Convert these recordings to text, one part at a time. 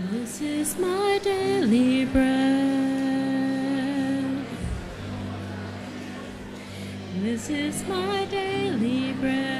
This is my daily bread. This is my daily bread.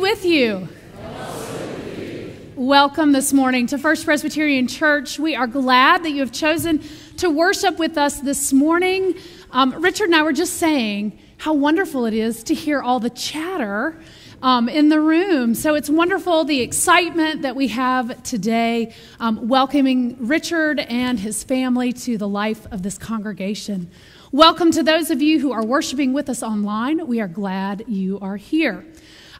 With you. Welcome this morning to First Presbyterian Church. We are glad that you have chosen to worship with us this morning. Um, Richard and I were just saying how wonderful it is to hear all the chatter um, in the room. So it's wonderful the excitement that we have today, um, welcoming Richard and his family to the life of this congregation. Welcome to those of you who are worshiping with us online. We are glad you are here.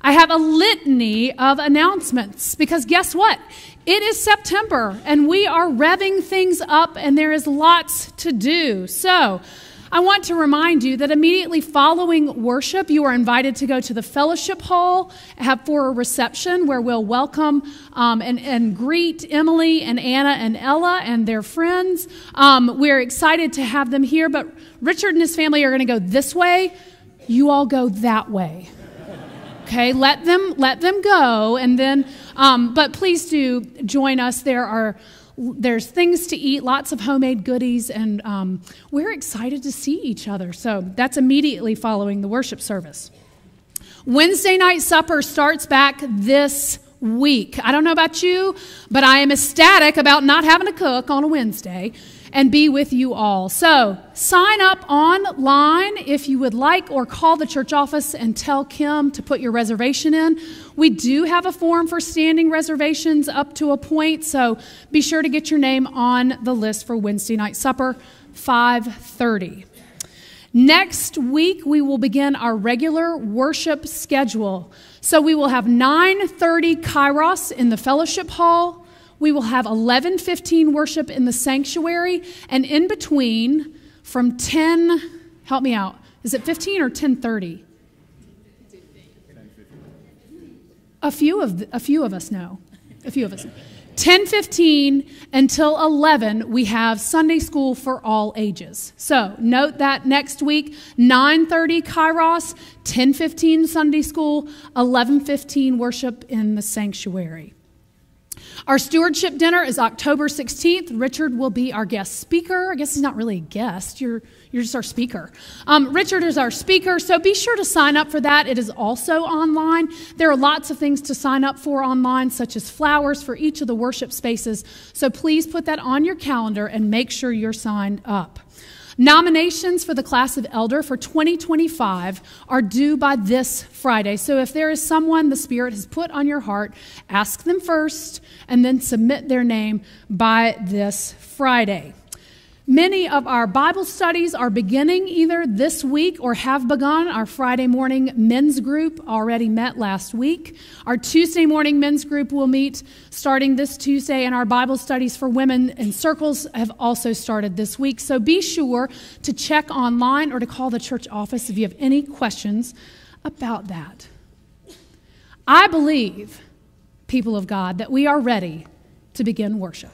I have a litany of announcements because guess what? It is September and we are revving things up and there is lots to do. So, I want to remind you that immediately following worship, you are invited to go to the fellowship hall have for a reception where we'll welcome um, and, and greet Emily and Anna and Ella and their friends. Um, we're excited to have them here, but Richard and his family are going to go this way. You all go that way. Okay, let them let them go, and then. Um, but please do join us. There are there's things to eat, lots of homemade goodies, and um, we're excited to see each other. So that's immediately following the worship service. Wednesday night supper starts back this week. I don't know about you, but I am ecstatic about not having to cook on a Wednesday and be with you all. So sign up online if you would like, or call the church office and tell Kim to put your reservation in. We do have a form for standing reservations up to a point, so be sure to get your name on the list for Wednesday night supper, 530. Next week we will begin our regular worship schedule. So we will have 9:30 Kairos in the fellowship hall. We will have 11:15 worship in the sanctuary and in between from 10 help me out. Is it 15 or 10:30? A few of a few of us know. A few of us. 10:15 until 11 we have Sunday school for all ages. So, note that next week 9:30 Kairos, 10:15 Sunday school, 11:15 worship in the sanctuary. Our stewardship dinner is October 16th. Richard will be our guest speaker. I guess he's not really a guest, you're, you're just our speaker. Um, Richard is our speaker, so be sure to sign up for that. It is also online. There are lots of things to sign up for online, such as flowers for each of the worship spaces. So please put that on your calendar and make sure you're signed up. Nominations for the class of elder for 2025 are due by this Friday. So if there is someone the Spirit has put on your heart, ask them first and then submit their name by this Friday. Many of our Bible studies are beginning either this week or have begun. Our Friday morning men's group already met last week. Our Tuesday morning men's group will meet starting this Tuesday, and our Bible studies for women in circles have also started this week. So be sure to check online or to call the church office if you have any questions about that. I believe, people of God, that we are ready to begin worship.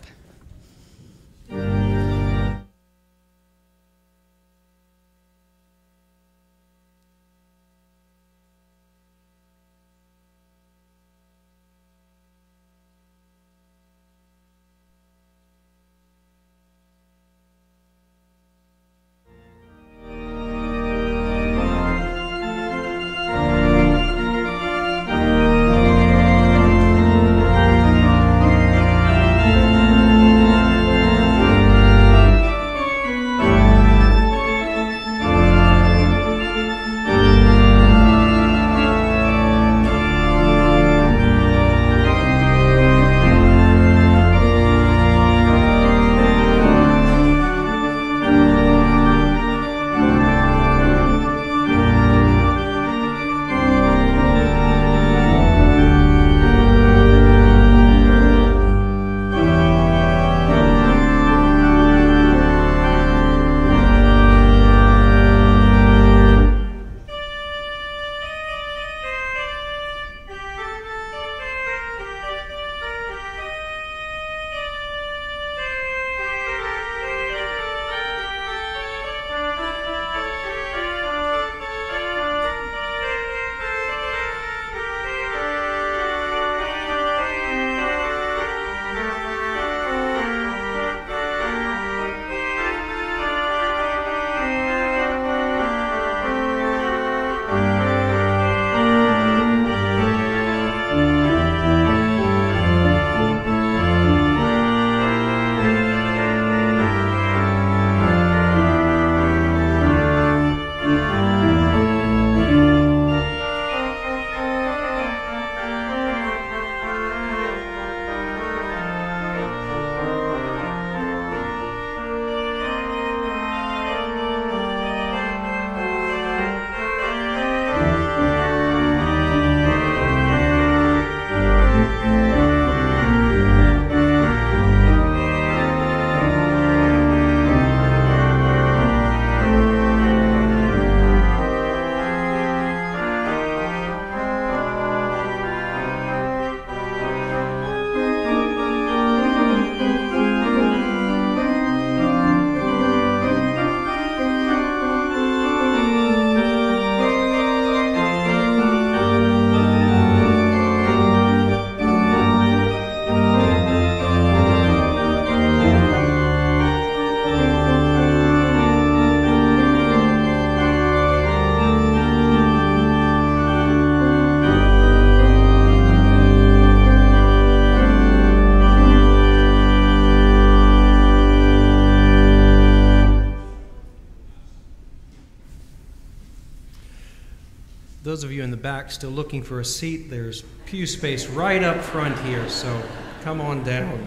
Back still looking for a seat, there's pew space right up front here, so come on down.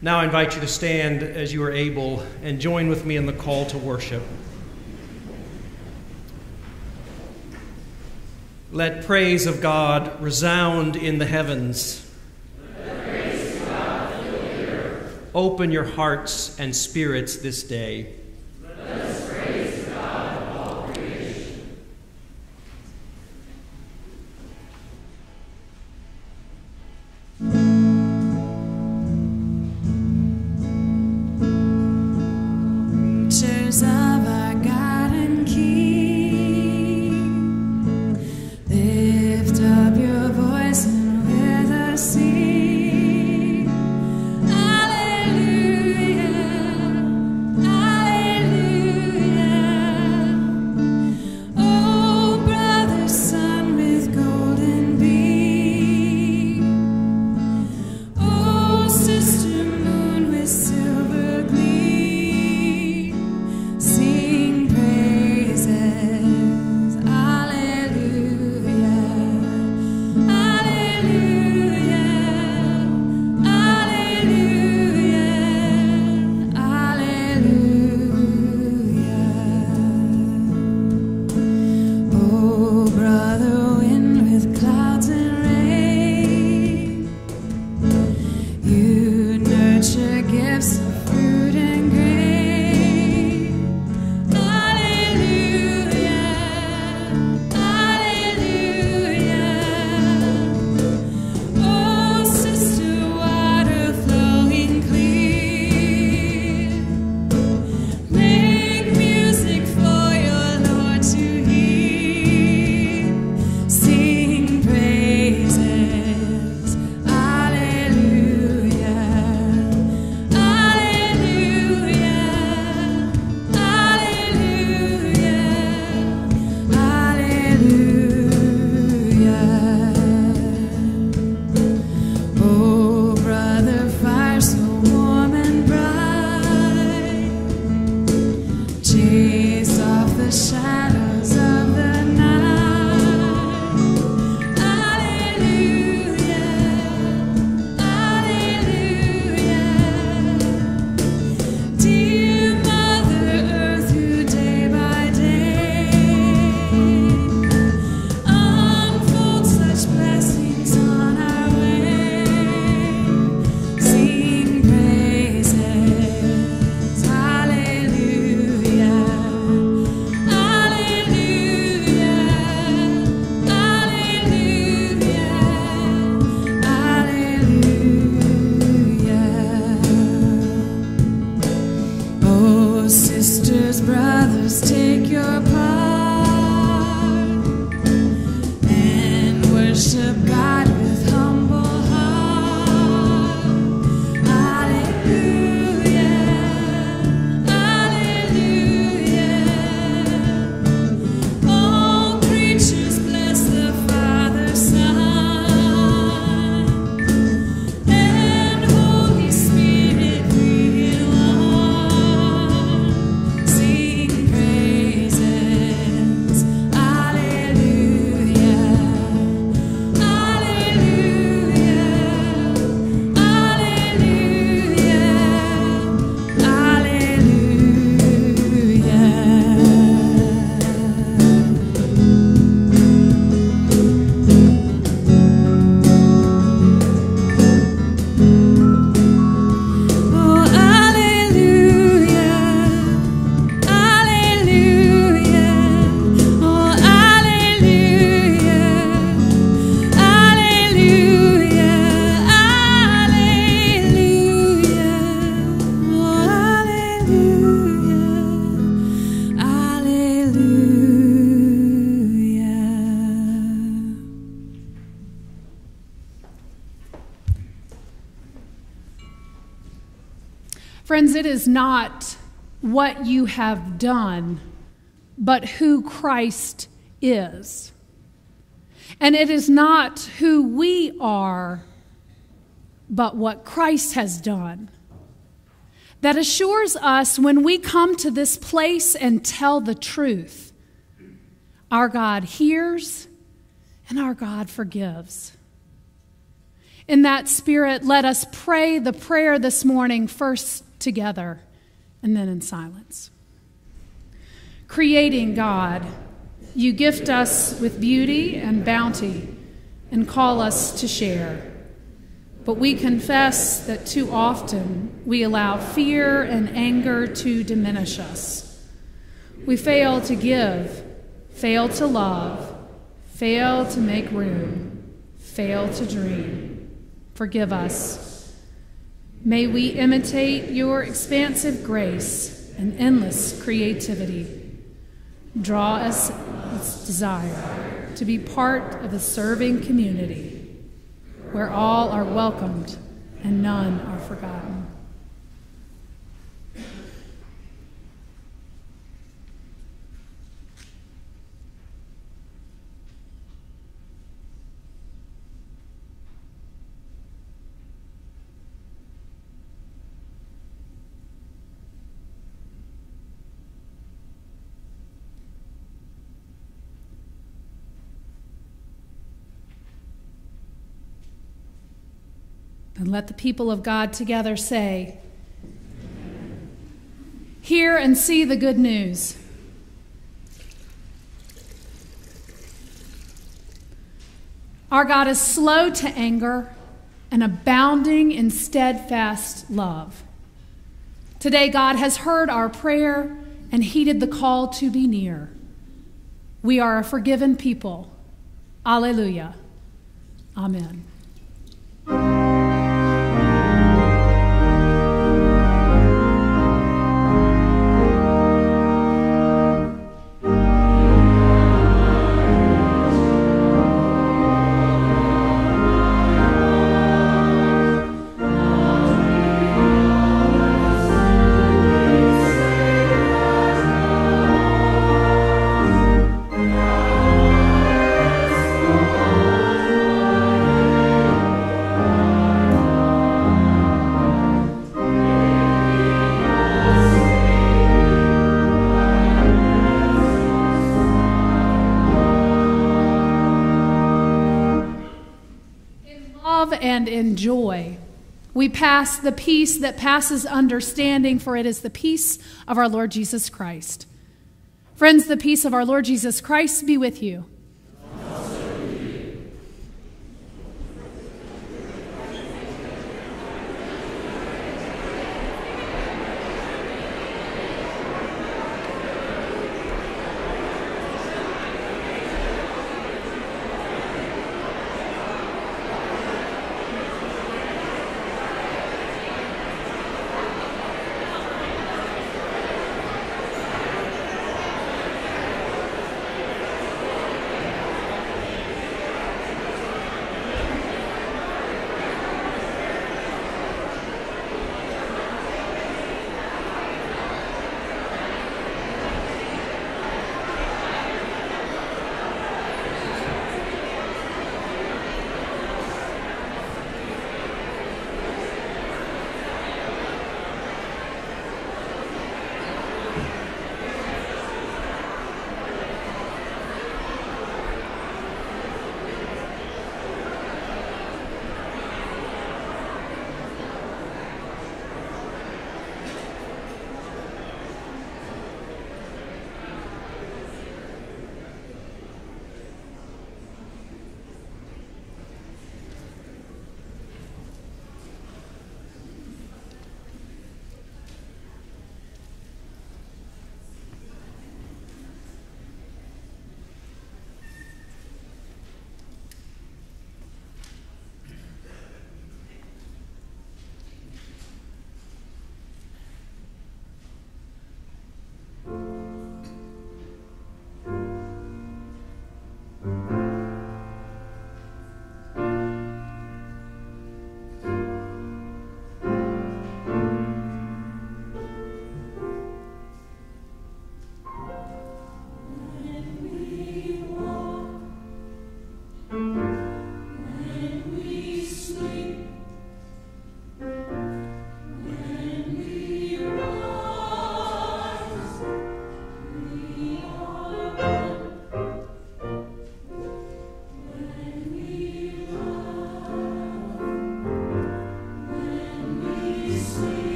Now I invite you to stand as you are able and join with me in the call to worship. Let praise of God resound in the heavens. Open your hearts and spirits this day. It is not what you have done, but who Christ is. And it is not who we are, but what Christ has done. That assures us when we come to this place and tell the truth, our God hears and our God forgives. In that spirit, let us pray the prayer this morning first together and then in silence. Creating God, you gift us with beauty and bounty and call us to share. But we confess that too often we allow fear and anger to diminish us. We fail to give, fail to love, fail to make room, fail to dream. Forgive us. May we imitate your expansive grace and endless creativity. Draw us desire to be part of a serving community where all are welcomed and none are forgotten. And let the people of God together say, Hear and see the good news. Our God is slow to anger and abounding in steadfast love. Today, God has heard our prayer and heeded the call to be near. We are a forgiven people. Alleluia. Amen. Love and in joy. We pass the peace that passes understanding, for it is the peace of our Lord Jesus Christ. Friends, the peace of our Lord Jesus Christ be with you.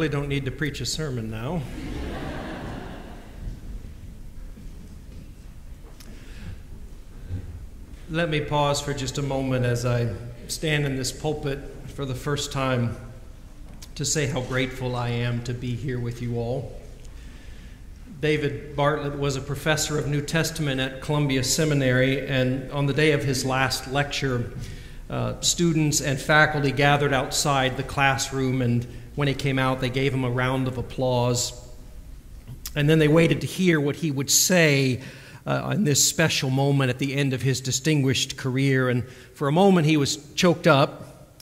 Really don't need to preach a sermon now. Let me pause for just a moment as I stand in this pulpit for the first time to say how grateful I am to be here with you all. David Bartlett was a professor of New Testament at Columbia Seminary, and on the day of his last lecture, uh, students and faculty gathered outside the classroom, and when he came out, they gave him a round of applause. And then they waited to hear what he would say uh, in this special moment at the end of his distinguished career. And for a moment, he was choked up.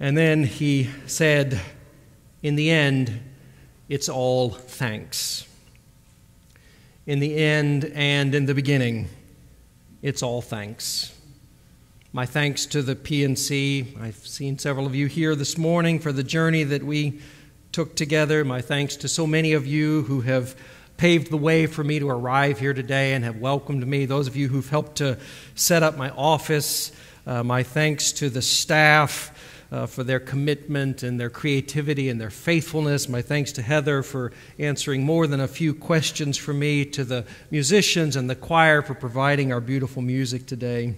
And then he said, In the end, it's all thanks. In the end and in the beginning, it's all thanks. My thanks to the PNC. I've seen several of you here this morning for the journey that we took together. My thanks to so many of you who have paved the way for me to arrive here today and have welcomed me. Those of you who've helped to set up my office. Uh, my thanks to the staff. Uh, for their commitment and their creativity and their faithfulness. My thanks to Heather for answering more than a few questions for me, to the musicians and the choir for providing our beautiful music today.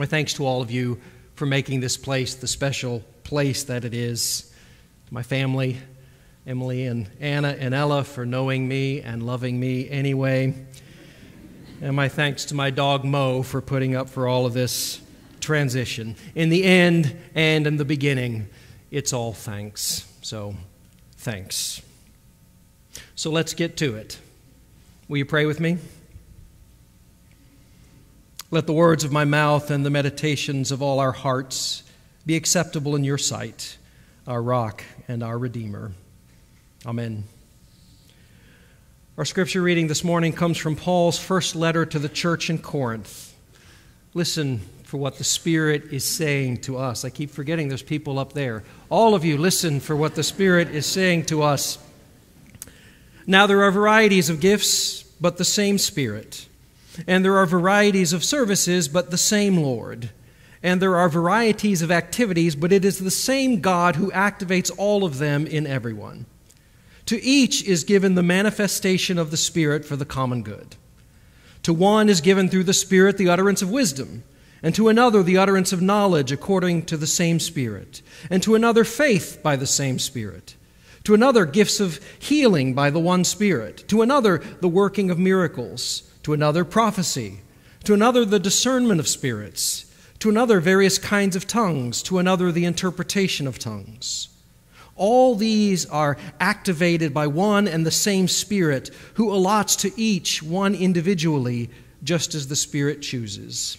My thanks to all of you for making this place the special place that it is. My family, Emily and Anna and Ella for knowing me and loving me anyway. And my thanks to my dog Mo for putting up for all of this transition. In the end and in the beginning, it's all thanks. So, thanks. So let's get to it. Will you pray with me? Let the words of my mouth and the meditations of all our hearts be acceptable in your sight, our rock and our Redeemer. Amen. Our scripture reading this morning comes from Paul's first letter to the church in Corinth. Listen for what the Spirit is saying to us. I keep forgetting there's people up there. All of you, listen for what the Spirit is saying to us. Now, there are varieties of gifts, but the same Spirit. And there are varieties of services, but the same Lord. And there are varieties of activities, but it is the same God who activates all of them in everyone. To each is given the manifestation of the Spirit for the common good. To one is given through the Spirit the utterance of wisdom, and to another the utterance of knowledge according to the same Spirit, and to another faith by the same Spirit, to another gifts of healing by the one Spirit, to another the working of miracles to another prophecy, to another the discernment of spirits, to another various kinds of tongues, to another the interpretation of tongues. All these are activated by one and the same Spirit, who allots to each one individually, just as the Spirit chooses.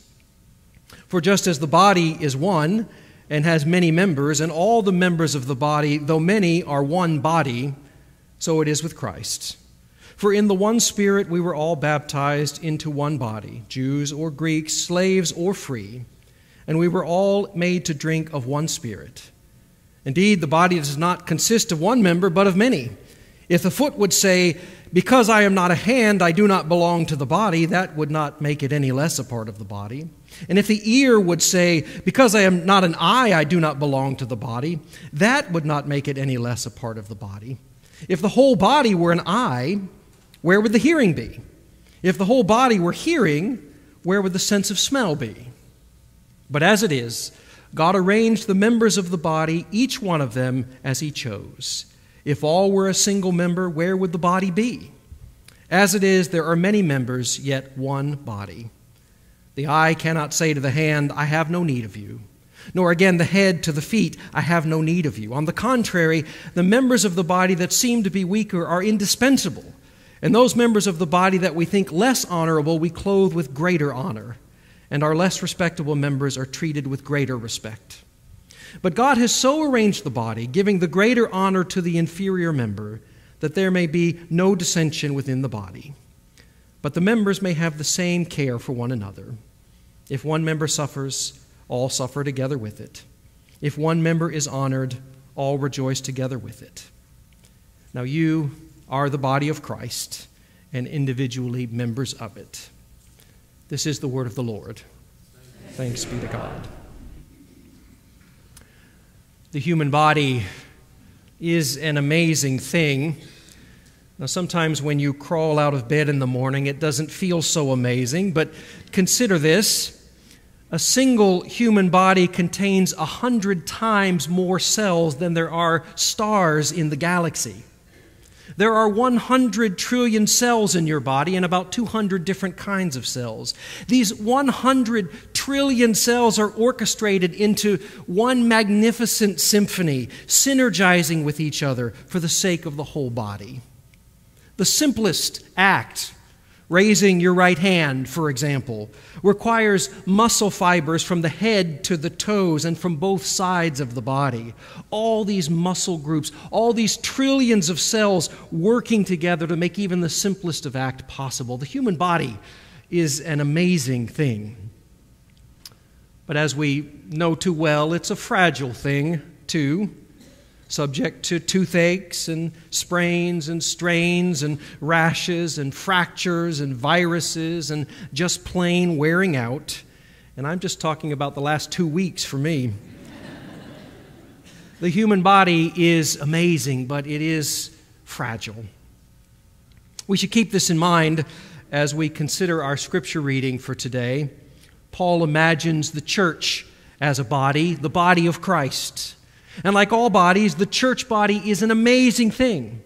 For just as the body is one and has many members, and all the members of the body, though many, are one body, so it is with Christ. For in the one Spirit we were all baptized into one body, Jews or Greeks, slaves or free, and we were all made to drink of one Spirit. Indeed, the body does not consist of one member, but of many. If the foot would say, Because I am not a hand, I do not belong to the body, that would not make it any less a part of the body. And if the ear would say, Because I am not an eye, I do not belong to the body, that would not make it any less a part of the body. If the whole body were an eye, where would the hearing be? If the whole body were hearing, where would the sense of smell be? But as it is, God arranged the members of the body, each one of them as He chose. If all were a single member, where would the body be? As it is, there are many members, yet one body. The eye cannot say to the hand, I have no need of you, nor again the head to the feet, I have no need of you. On the contrary, the members of the body that seem to be weaker are indispensable. And those members of the body that we think less honorable, we clothe with greater honor. And our less respectable members are treated with greater respect. But God has so arranged the body, giving the greater honor to the inferior member, that there may be no dissension within the body. But the members may have the same care for one another. If one member suffers, all suffer together with it. If one member is honored, all rejoice together with it. Now you are the body of Christ and individually members of it. This is the word of the Lord. Thanks be to God. The human body is an amazing thing. Now, sometimes when you crawl out of bed in the morning, it doesn't feel so amazing, but consider this. A single human body contains a hundred times more cells than there are stars in the galaxy. There are 100 trillion cells in your body and about 200 different kinds of cells. These 100 trillion cells are orchestrated into one magnificent symphony, synergizing with each other for the sake of the whole body. The simplest act Raising your right hand, for example, requires muscle fibers from the head to the toes and from both sides of the body. All these muscle groups, all these trillions of cells working together to make even the simplest of act possible. The human body is an amazing thing. But as we know too well, it's a fragile thing, too subject to toothaches and sprains and strains and rashes and fractures and viruses and just plain wearing out. And I'm just talking about the last two weeks for me. the human body is amazing, but it is fragile. We should keep this in mind as we consider our scripture reading for today. Paul imagines the church as a body, the body of Christ. And like all bodies, the church body is an amazing thing.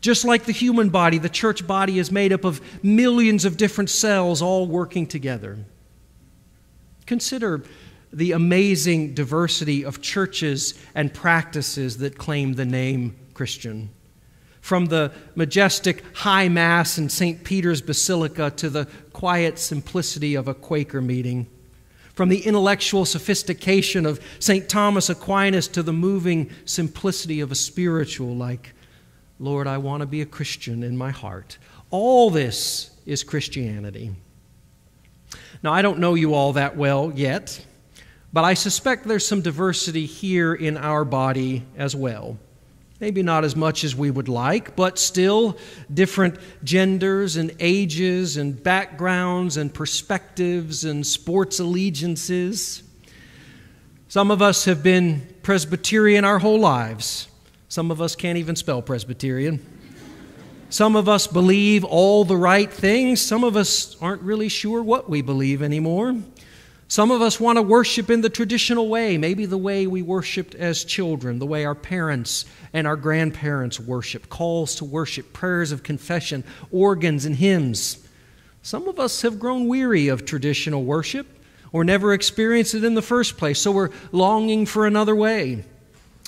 Just like the human body, the church body is made up of millions of different cells all working together. Consider the amazing diversity of churches and practices that claim the name Christian. From the majestic high mass in St. Peter's Basilica to the quiet simplicity of a Quaker meeting from the intellectual sophistication of St. Thomas Aquinas to the moving simplicity of a spiritual, like, Lord, I want to be a Christian in my heart. All this is Christianity. Now, I don't know you all that well yet, but I suspect there's some diversity here in our body as well. Maybe not as much as we would like, but still different genders and ages and backgrounds and perspectives and sports allegiances. Some of us have been Presbyterian our whole lives. Some of us can't even spell Presbyterian. Some of us believe all the right things. Some of us aren't really sure what we believe anymore. Some of us want to worship in the traditional way, maybe the way we worshiped as children, the way our parents and our grandparents worship, calls to worship, prayers of confession, organs, and hymns. Some of us have grown weary of traditional worship or never experienced it in the first place, so we're longing for another way.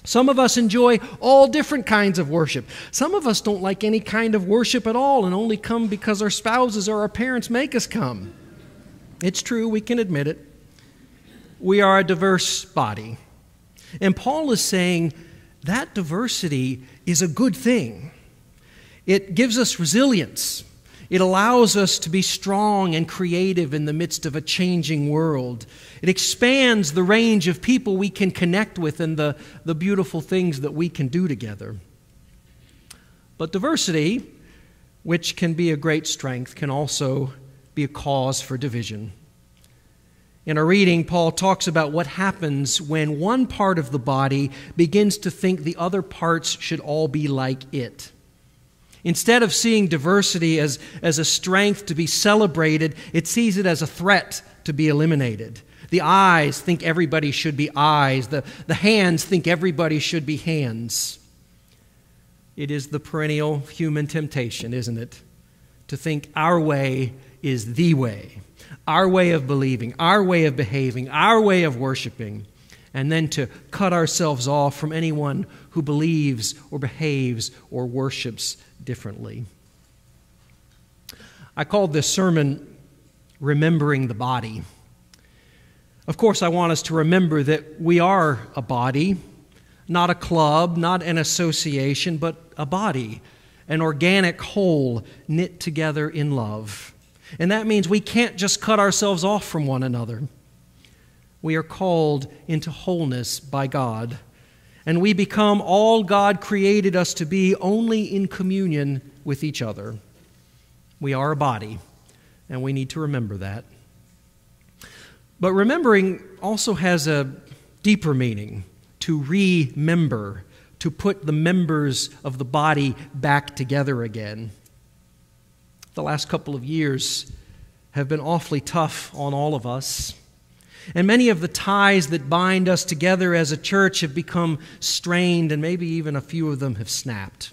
Some of us enjoy all different kinds of worship. Some of us don't like any kind of worship at all and only come because our spouses or our parents make us come. It's true, we can admit it we are a diverse body. And Paul is saying that diversity is a good thing. It gives us resilience. It allows us to be strong and creative in the midst of a changing world. It expands the range of people we can connect with and the, the beautiful things that we can do together. But diversity, which can be a great strength, can also be a cause for division. In our reading, Paul talks about what happens when one part of the body begins to think the other parts should all be like it. Instead of seeing diversity as, as a strength to be celebrated, it sees it as a threat to be eliminated. The eyes think everybody should be eyes, the, the hands think everybody should be hands. It is the perennial human temptation, isn't it? To think our way is the way our way of believing, our way of behaving, our way of worshiping, and then to cut ourselves off from anyone who believes or behaves or worships differently. I called this sermon Remembering the Body. Of course, I want us to remember that we are a body, not a club, not an association, but a body, an organic whole knit together in love. And that means we can't just cut ourselves off from one another. We are called into wholeness by God. And we become all God created us to be only in communion with each other. We are a body, and we need to remember that. But remembering also has a deeper meaning to remember, to put the members of the body back together again. The last couple of years have been awfully tough on all of us. And many of the ties that bind us together as a church have become strained, and maybe even a few of them have snapped.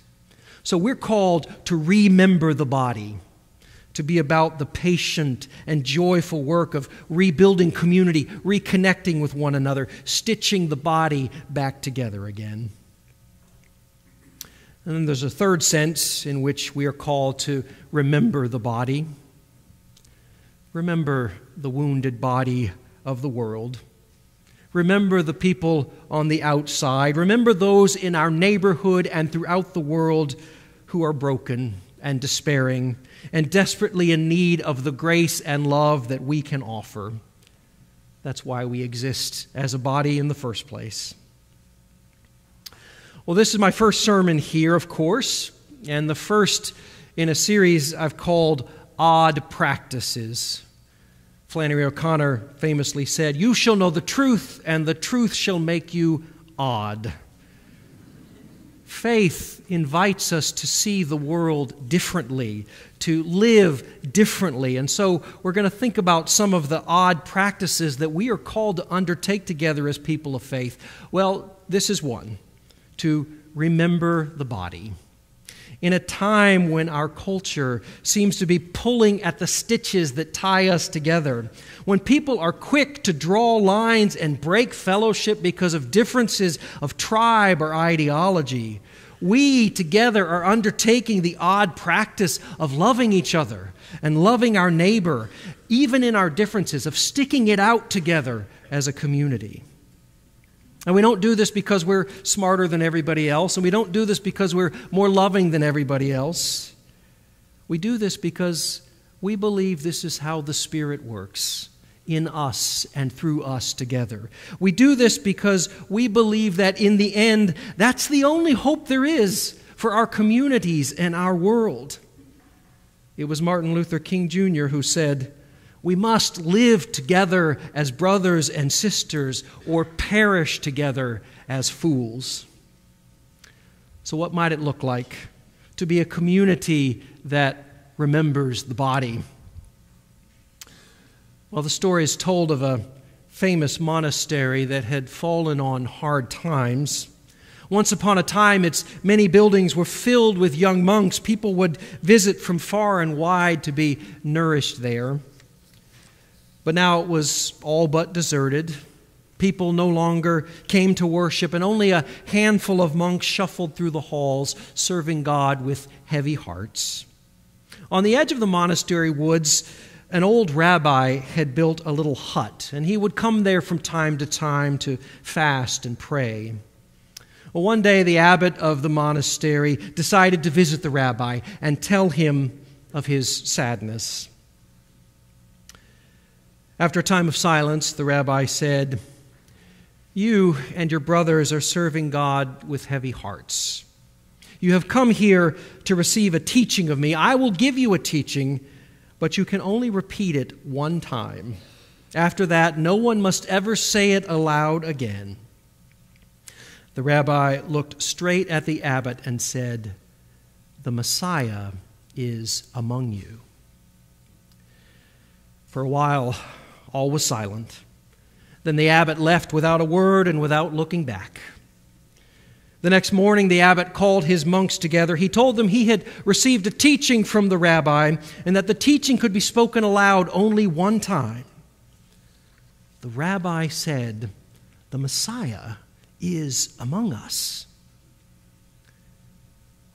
So we're called to remember the body, to be about the patient and joyful work of rebuilding community, reconnecting with one another, stitching the body back together again. And then there's a third sense in which we are called to remember the body. Remember the wounded body of the world. Remember the people on the outside. Remember those in our neighborhood and throughout the world who are broken and despairing and desperately in need of the grace and love that we can offer. That's why we exist as a body in the first place. Well, this is my first sermon here, of course, and the first in a series I've called Odd Practices. Flannery O'Connor famously said, You shall know the truth, and the truth shall make you odd. Faith invites us to see the world differently, to live differently. And so we're going to think about some of the odd practices that we are called to undertake together as people of faith. Well, this is one to remember the body in a time when our culture seems to be pulling at the stitches that tie us together, when people are quick to draw lines and break fellowship because of differences of tribe or ideology, we together are undertaking the odd practice of loving each other and loving our neighbor, even in our differences, of sticking it out together as a community. And we don't do this because we're smarter than everybody else, and we don't do this because we're more loving than everybody else. We do this because we believe this is how the Spirit works in us and through us together. We do this because we believe that in the end, that's the only hope there is for our communities and our world. It was Martin Luther King Jr. who said, we must live together as brothers and sisters or perish together as fools. So, what might it look like to be a community that remembers the body? Well, the story is told of a famous monastery that had fallen on hard times. Once upon a time, its many buildings were filled with young monks. People would visit from far and wide to be nourished there. But now it was all but deserted. People no longer came to worship, and only a handful of monks shuffled through the halls, serving God with heavy hearts. On the edge of the monastery woods, an old rabbi had built a little hut, and he would come there from time to time to fast and pray. Well, one day, the abbot of the monastery decided to visit the rabbi and tell him of his sadness. After a time of silence, the rabbi said, You and your brothers are serving God with heavy hearts. You have come here to receive a teaching of me. I will give you a teaching, but you can only repeat it one time. After that, no one must ever say it aloud again. The rabbi looked straight at the abbot and said, The Messiah is among you. For a while, all was silent. Then the abbot left without a word and without looking back. The next morning, the abbot called his monks together. He told them he had received a teaching from the rabbi and that the teaching could be spoken aloud only one time. The rabbi said, The Messiah is among us.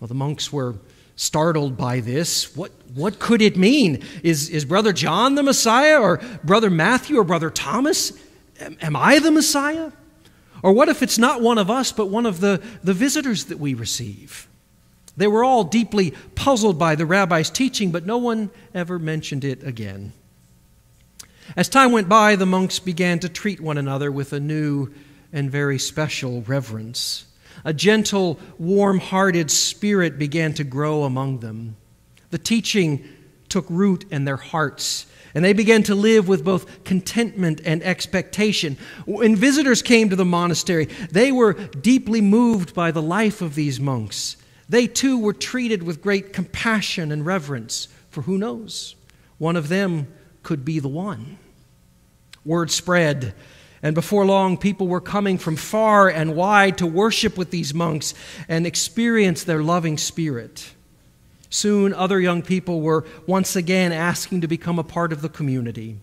Well, the monks were startled by this. What, what could it mean? Is, is Brother John the Messiah, or Brother Matthew, or Brother Thomas? Am, am I the Messiah? Or what if it's not one of us, but one of the, the visitors that we receive? They were all deeply puzzled by the rabbi's teaching, but no one ever mentioned it again. As time went by, the monks began to treat one another with a new and very special reverence. A gentle, warm hearted spirit began to grow among them. The teaching took root in their hearts, And they began to live with both contentment and expectation. When visitors came to the monastery, they were deeply moved by the life of these monks. They too were treated with great compassion and reverence, for who knows? One of them could be the one. Word spread, and before long, people were coming from far and wide to worship with these monks and experience their loving spirit. Soon, other young people were once again asking to become a part of the community.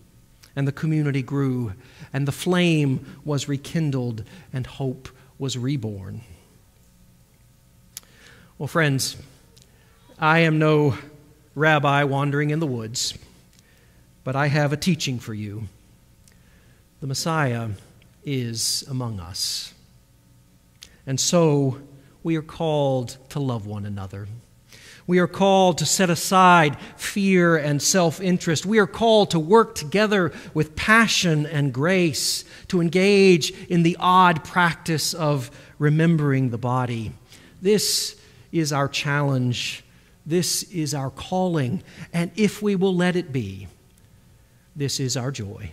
And the community grew, and the flame was rekindled, and hope was reborn. Well, friends, I am no rabbi wandering in the woods, but I have a teaching for you. The Messiah is among us. And so we are called to love one another. We are called to set aside fear and self interest. We are called to work together with passion and grace, to engage in the odd practice of remembering the body. This is our challenge. This is our calling. And if we will let it be, this is our joy.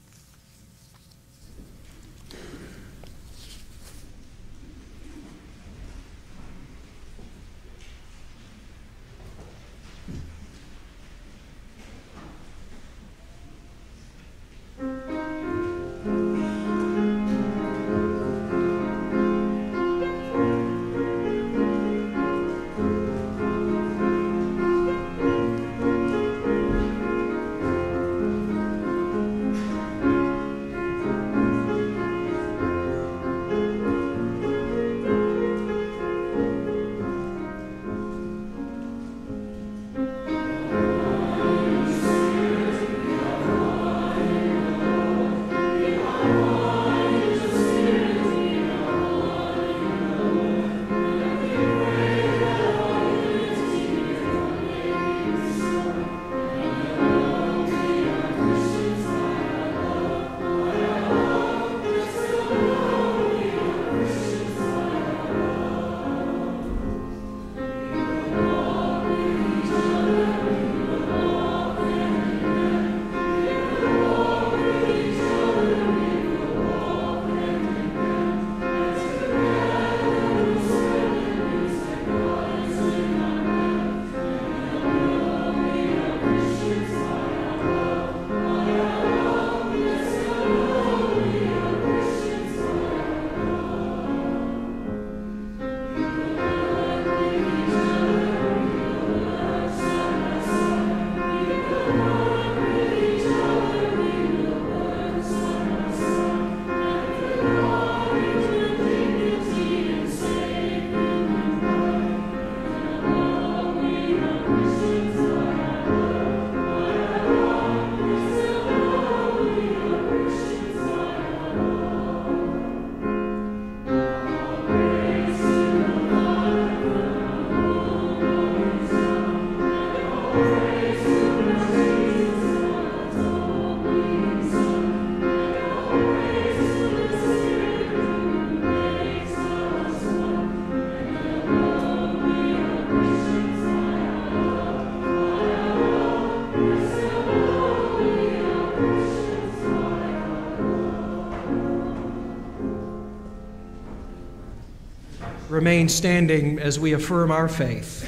Remain standing as we affirm our faith.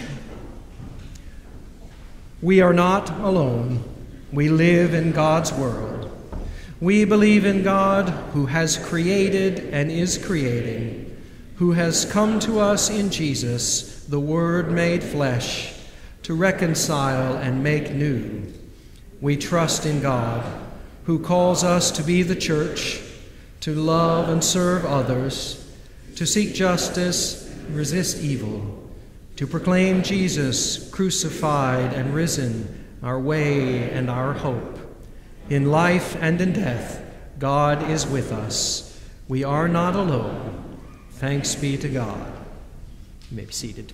We are not alone. We live in God's world. We believe in God who has created and is creating, who has come to us in Jesus, the Word made flesh, to reconcile and make new. We trust in God, who calls us to be the church, to love and serve others to seek justice, resist evil, to proclaim Jesus crucified and risen, our way and our hope. In life and in death, God is with us. We are not alone. Thanks be to God. You may be seated.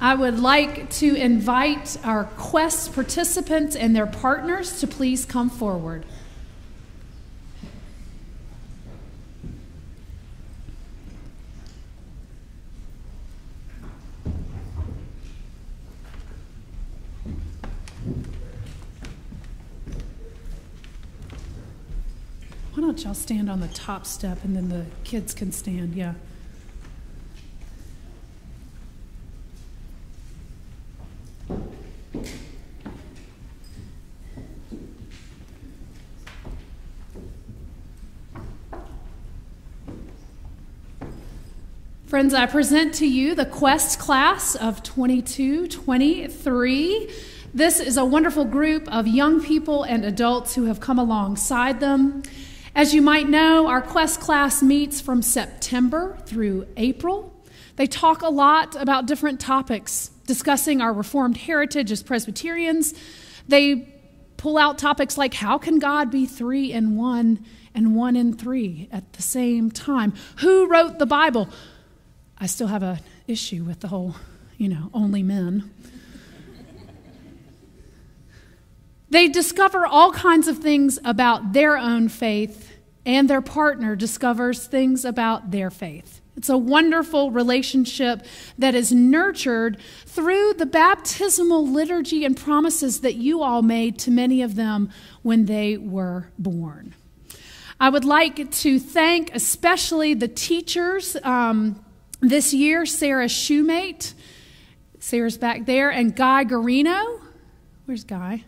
I would like to invite our quest participants and their partners to please come forward. Don't y'all stand on the top step and then the kids can stand? Yeah. Friends, I present to you the Quest class of 22 23. This is a wonderful group of young people and adults who have come alongside them. As you might know, our Quest class meets from September through April. They talk a lot about different topics, discussing our Reformed heritage as Presbyterians. They pull out topics like how can God be three in one and one in three at the same time? Who wrote the Bible? I still have an issue with the whole, you know, only men. They discover all kinds of things about their own faith, and their partner discovers things about their faith. It's a wonderful relationship that is nurtured through the baptismal liturgy and promises that you all made to many of them when they were born. I would like to thank especially the teachers. Um, this year, Sarah Shoemate, Sarah's back there, and Guy Garino. Where's Guy?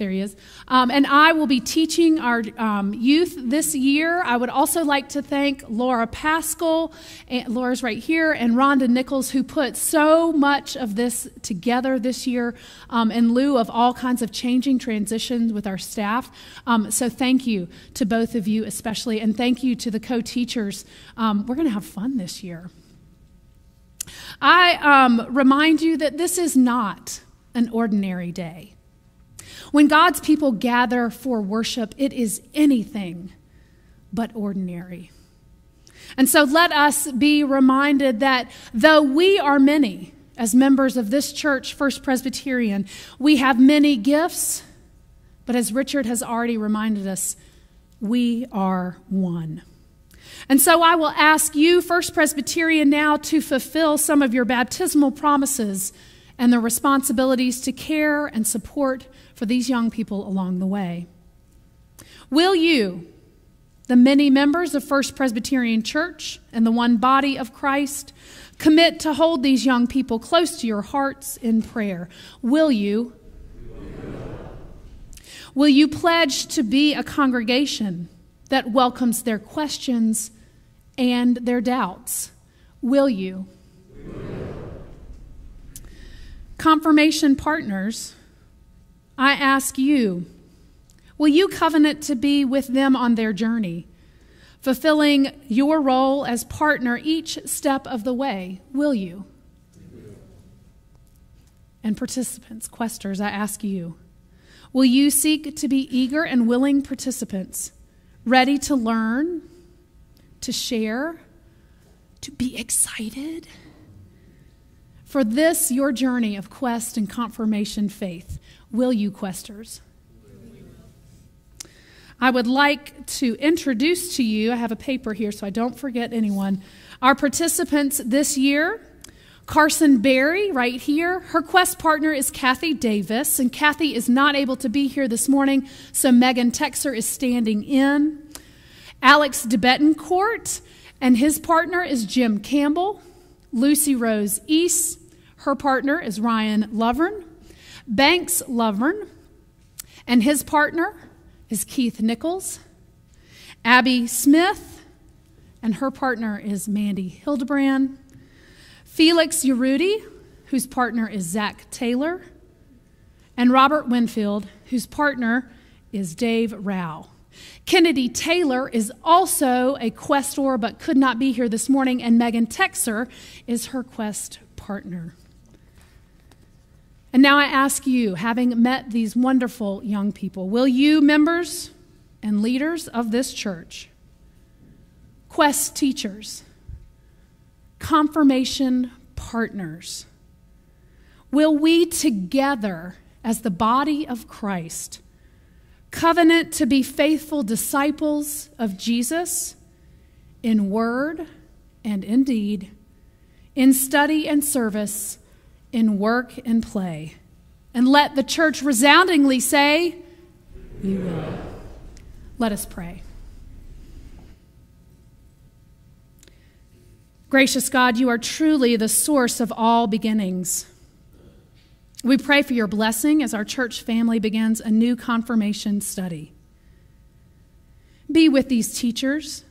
There he is. Um, and I will be teaching our um, youth this year. I would also like to thank Laura Pascal, and Laura's right here, and Rhonda Nichols, who put so much of this together this year um, in lieu of all kinds of changing transitions with our staff. Um, so thank you to both of you, especially, and thank you to the co teachers. Um, we're going to have fun this year. I um, remind you that this is not an ordinary day. When God's people gather for worship, it is anything but ordinary. And so let us be reminded that though we are many, as members of this church, First Presbyterian, we have many gifts, but as Richard has already reminded us, we are one. And so I will ask you, First Presbyterian, now to fulfill some of your baptismal promises and the responsibilities to care and support for these young people along the way. Will you, the many members of First Presbyterian Church and the one body of Christ, commit to hold these young people close to your hearts in prayer? Will you? Will you pledge to be a congregation that welcomes their questions and their doubts. Will you? Confirmation partners, I ask you, will you covenant to be with them on their journey, fulfilling your role as partner each step of the way? Will you? And participants, questers, I ask you, will you seek to be eager and willing participants? ready to learn, to share, to be excited. For this, your journey of quest and confirmation faith, will you, questers? I would like to introduce to you, I have a paper here so I don't forget anyone, our participants this year. Carson Berry, right here. Her quest partner is Kathy Davis, and Kathy is not able to be here this morning, so Megan Texer is standing in. Alex DeBettencourt and his partner is Jim Campbell. Lucy Rose East, her partner is Ryan Lovern. Banks Lovern and his partner is Keith Nichols. Abby Smith and her partner is Mandy Hildebrand. Felix Yerudi, whose partner is Zach Taylor, and Robert Winfield, whose partner is Dave Rao. Kennedy Taylor is also a quester but could not be here this morning, and Megan Texer is her quest partner. And now I ask you, having met these wonderful young people, will you, members and leaders of this church, quest teachers, confirmation partners. Will we together, as the body of Christ, covenant to be faithful disciples of Jesus in word and in deed, in study and service, in work and play. And let the church resoundingly say, We will. Let us pray. Gracious God, you are truly the source of all beginnings. We pray for your blessing as our church family begins a new confirmation study. Be with these teachers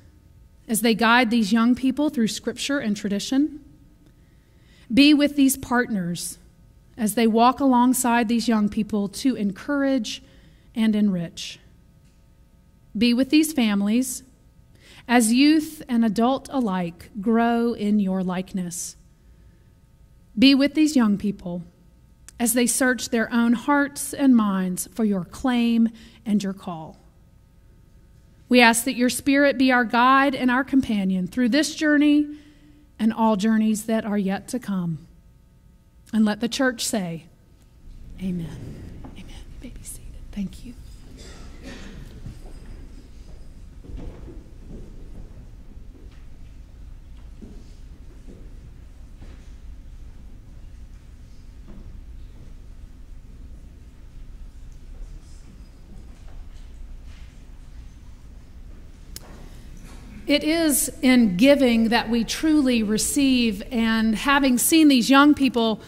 as they guide these young people through scripture and tradition. Be with these partners as they walk alongside these young people to encourage and enrich. Be with these families as youth and adult alike grow in your likeness. Be with these young people as they search their own hearts and minds for your claim and your call. We ask that your Spirit be our guide and our companion through this journey and all journeys that are yet to come. And let the church say, Amen. Amen. Baby seated. Thank you. It is in giving that we truly receive, and having seen these young people,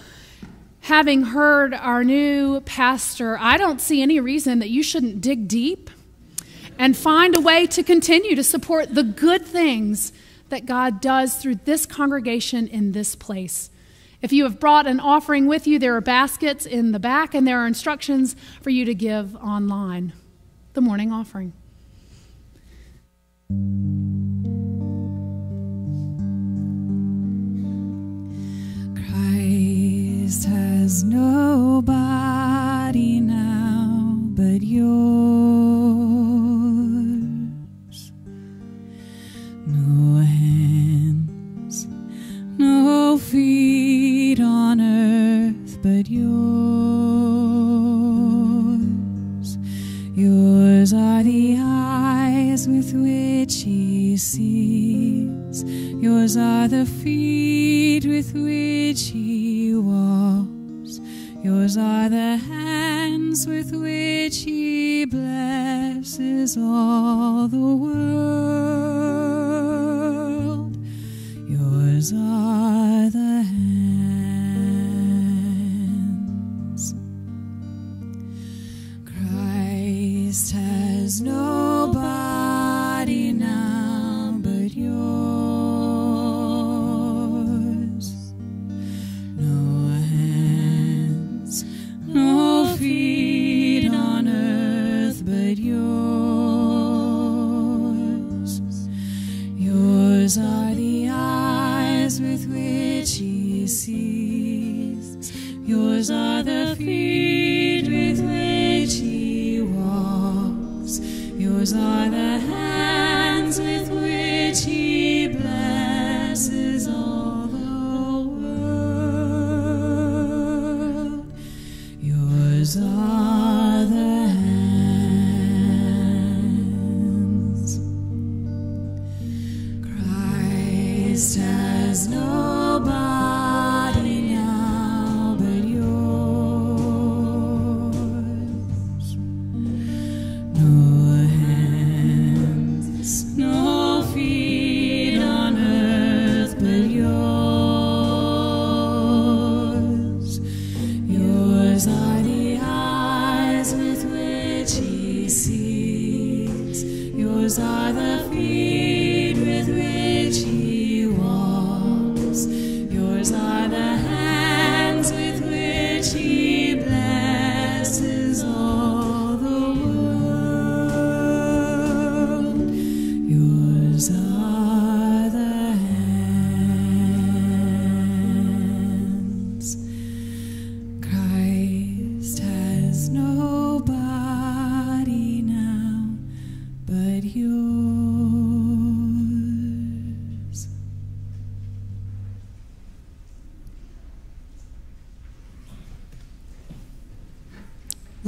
having heard our new pastor, I don't see any reason that you shouldn't dig deep and find a way to continue to support the good things that God does through this congregation in this place. If you have brought an offering with you, there are baskets in the back, and there are instructions for you to give online. The morning offering. Christ has nobody now but yours.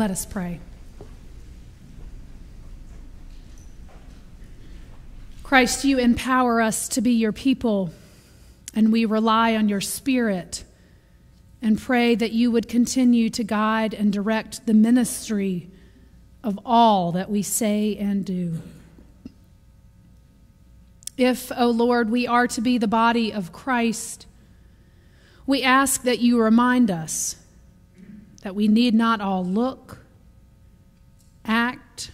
Let us pray. Christ, you empower us to be your people, and we rely on your Spirit and pray that you would continue to guide and direct the ministry of all that we say and do. If, O Lord, we are to be the body of Christ, we ask that you remind us that we need not all look, act,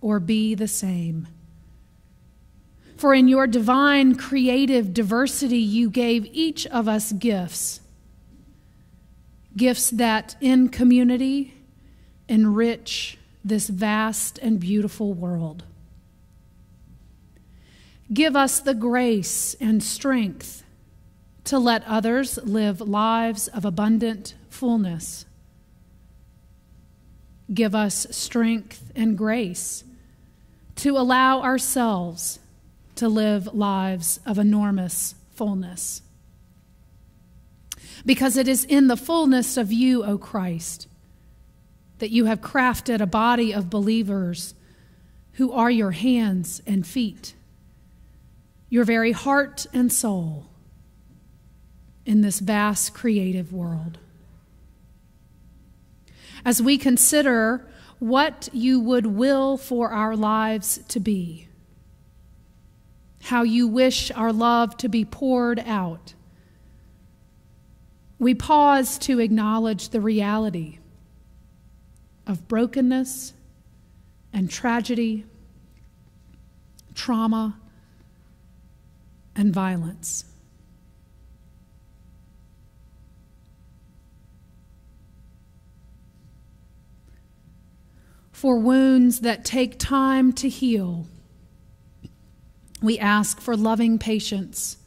or be the same. For in your divine creative diversity, you gave each of us gifts. Gifts that in community enrich this vast and beautiful world. Give us the grace and strength to let others live lives of abundant fullness. Give us strength and grace to allow ourselves to live lives of enormous fullness. Because it is in the fullness of you, O Christ, that you have crafted a body of believers who are your hands and feet, your very heart and soul in this vast creative world. As we consider what you would will for our lives to be, how you wish our love to be poured out, we pause to acknowledge the reality of brokenness and tragedy, trauma, and violence. For wounds that take time to heal, we ask for loving patience.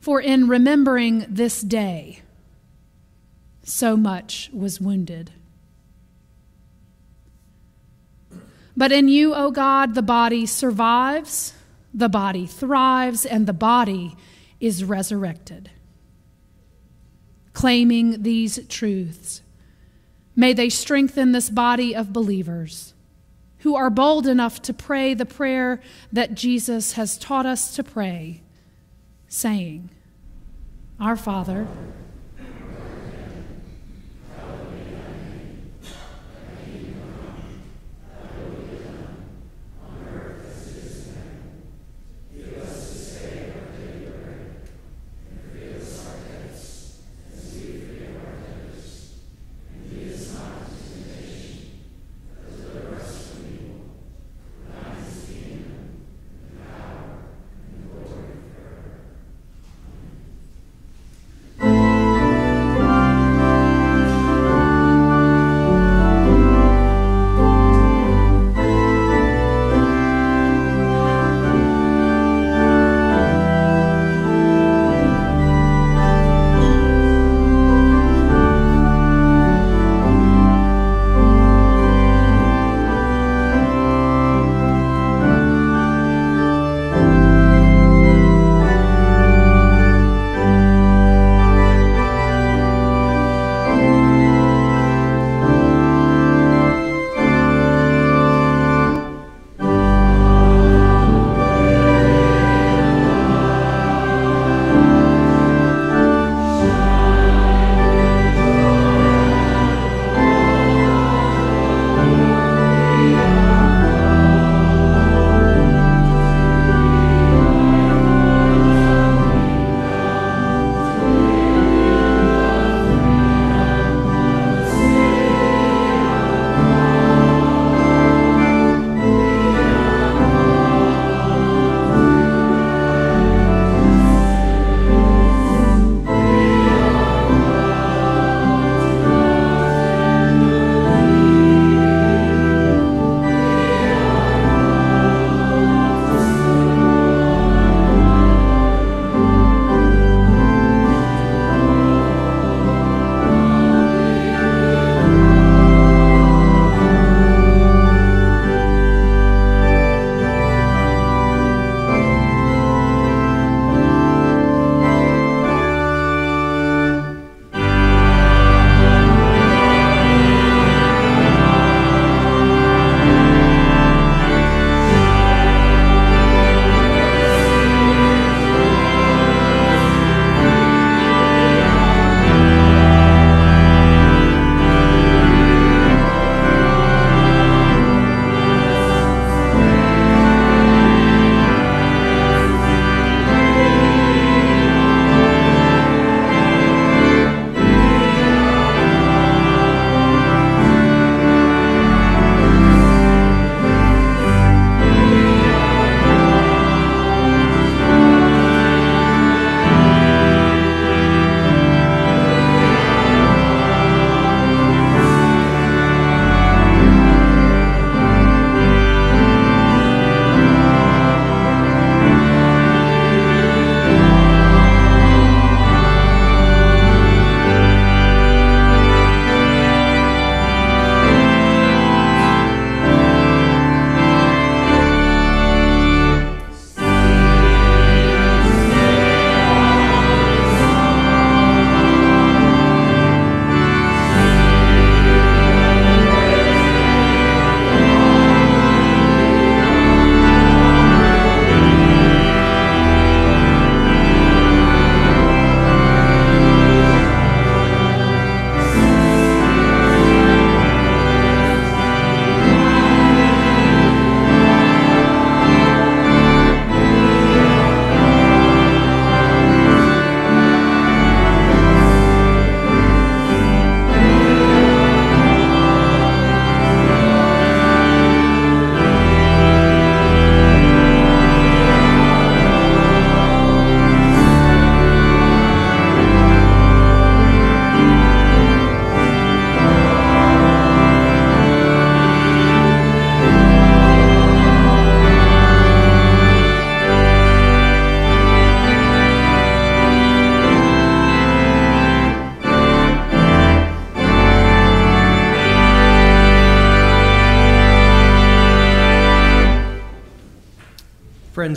For in remembering this day, so much was wounded. But in you, O God, the body survives, the body thrives, and the body is resurrected. Claiming these truths, may they strengthen this body of believers who are bold enough to pray the prayer that Jesus has taught us to pray, saying, Our Father,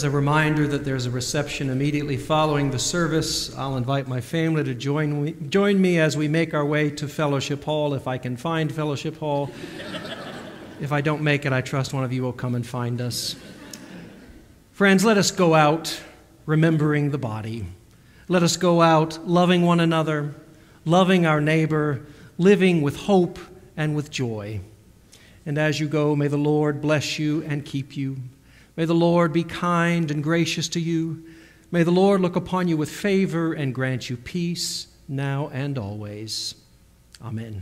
Friends, a reminder that there's a reception immediately following the service. I'll invite my family to join join me as we make our way to Fellowship Hall, if I can find Fellowship Hall. if I don't make it, I trust one of you will come and find us. Friends, let us go out remembering the body. Let us go out loving one another, loving our neighbor, living with hope and with joy. And as you go, may the Lord bless you and keep you. May the Lord be kind and gracious to you. May the Lord look upon you with favor and grant you peace now and always. Amen.